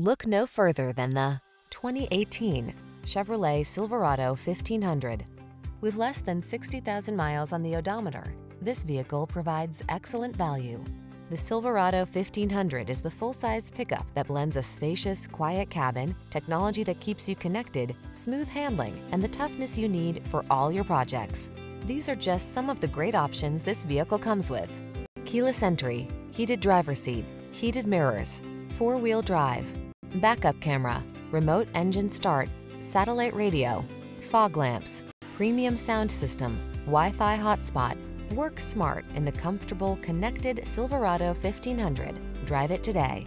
Look no further than the 2018 Chevrolet Silverado 1500. With less than 60,000 miles on the odometer, this vehicle provides excellent value. The Silverado 1500 is the full-size pickup that blends a spacious, quiet cabin, technology that keeps you connected, smooth handling, and the toughness you need for all your projects. These are just some of the great options this vehicle comes with. Keyless entry, heated driver seat, heated mirrors, four-wheel drive, backup camera, remote engine start, satellite radio, fog lamps, premium sound system, Wi-Fi hotspot. Work smart in the comfortable, connected Silverado 1500. Drive it today.